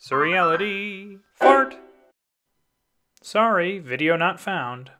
Surreality. Fart. Sorry, video not found.